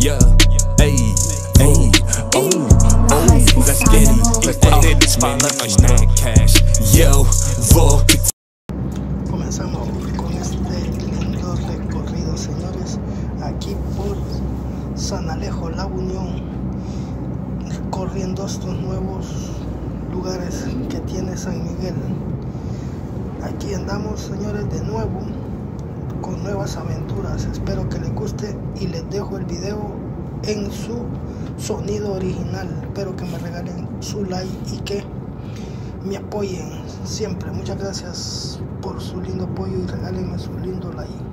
Yeah, ayy, ayy, oh, oh, got. Let's put that bitch spot like my snack cat. Nuevas aventuras. Espero que les guste y les dejo el video en su sonido original. Espero que me regalen su like y que me apoyen siempre. Muchas gracias por su lindo apoyo y regálenme su lindo like.